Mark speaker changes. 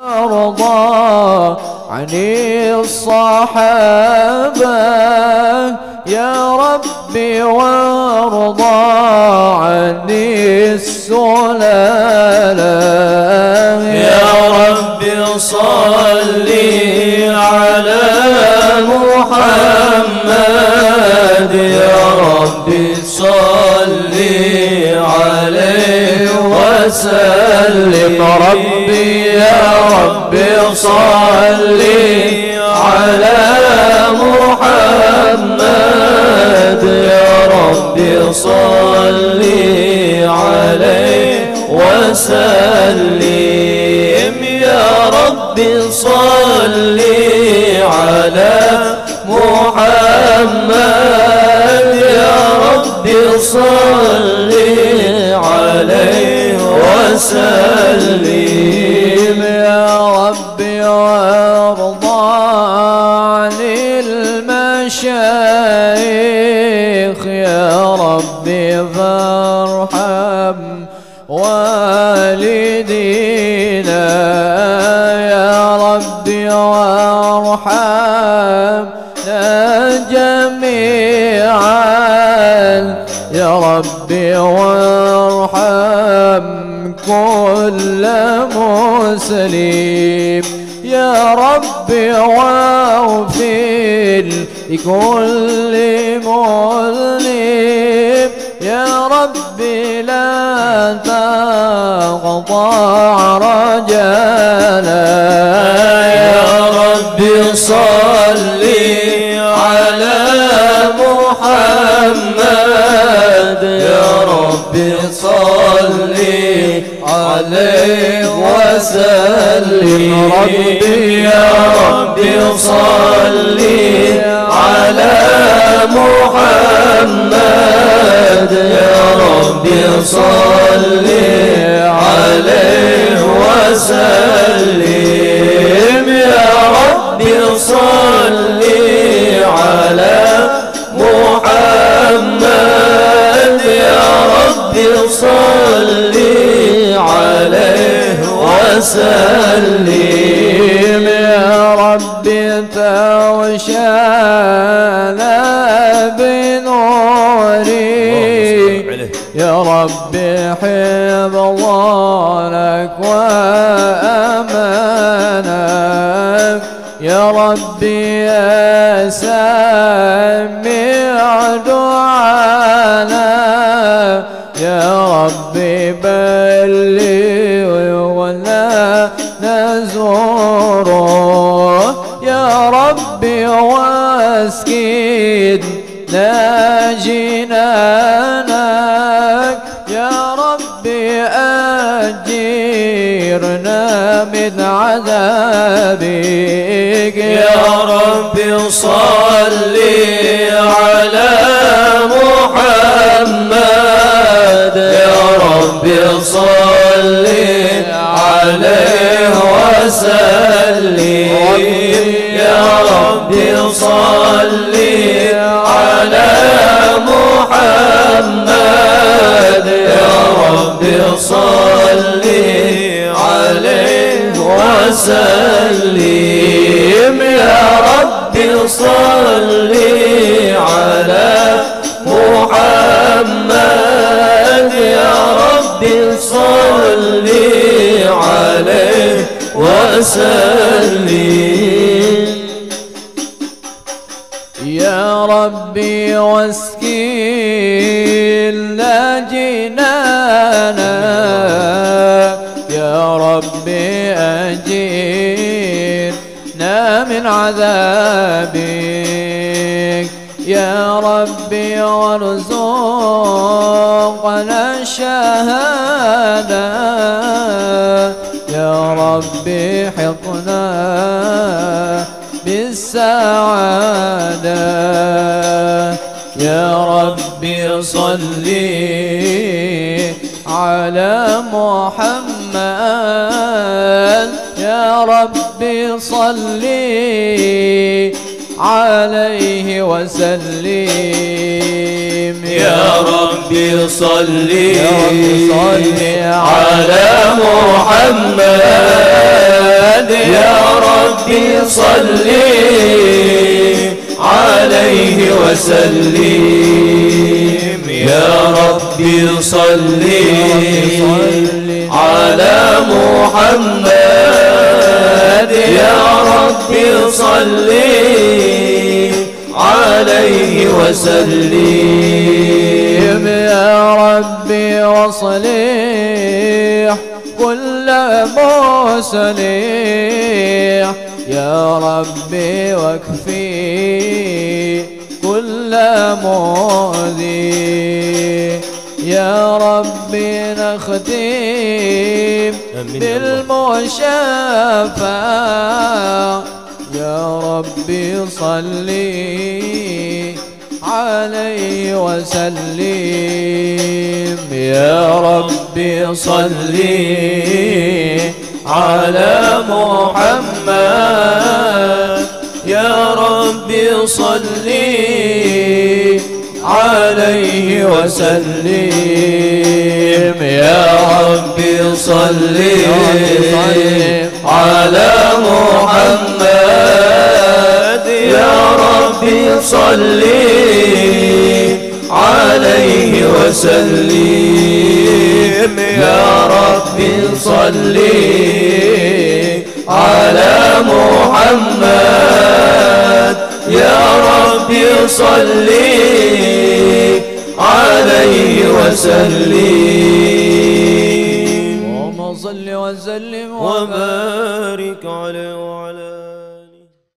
Speaker 1: وارضى عن الصحابة. يا ربي وارضى عن السلالة.
Speaker 2: يا ربي صل على محمد. يا ربي صل عليه. وسلم.
Speaker 1: ربي يا
Speaker 2: ربي صل على محمد. يا ربي صل عليه وسلم. يا ربي صل وسلم
Speaker 1: يا ربي وارضى عن المشايخ يا ربي فارحم والدينا يا ربي وارحمنا جميعا يا ربي وارحم كل مسلم يا ربي واغفر لكل مظلم يا ربي لا تقطع رجانا
Speaker 2: يا ربي صل ربي صل عليه وسلم. ربي يا ربي صل على محمد. يا ربي صل ربي
Speaker 1: توشانا بنوري يا ربي حفظ لك وأمانك. يا ربي يا سامع دعانا. يا ربي بلغ من عذابك.
Speaker 2: يا ربي صل على محمد. يا ربي صل عليه وسلم. يا ربي صل على محمد. يا ربي صل وسلم يا ربي صل على محمد يا ربي صل عليه وسلم.
Speaker 1: يا ربي واسكيلنا جنانا. يا ربي أجيرنا من عذابك. يا ربي وارزقنا الشهادة. يا ربي حقنا بالسعادة. يا ربي صل على محمد. ربي صل عليه وسلم.
Speaker 2: يا ربي صل
Speaker 1: يا ربي صل
Speaker 2: على محمد. ربي صل عليه وسلم. يا ربي صل على محمد. يا ربي صل عليه وسلم.
Speaker 1: يا ربي وصليح كل مسليح يا ربي واكفي كل مؤذي. يا ربي نختم بالمشافى يا ربي صلي عليه وسلم. يا ربي صلي على محمد.
Speaker 2: يا ربي صل عليه وسلم. ربي صل على محمد يا ربي صل عليه وسلم. يا ربي صل على محمد. يا ربي صل عليه وسلم.
Speaker 1: اللهم صل وسلم
Speaker 2: وبارك عليه وعلى